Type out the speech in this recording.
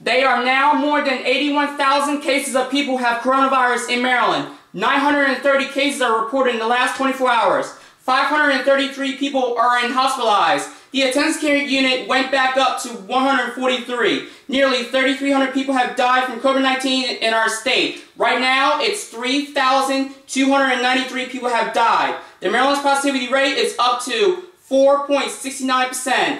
They are now more than 81,000 cases of people who have coronavirus in Maryland. 930 cases are reported in the last 24 hours. 533 people are in hospitalized. The intensive care unit went back up to 143. Nearly 3,300 people have died from COVID-19 in our state. Right now, it's 3,293 people have died. The Maryland's positivity rate is up to 4.69%.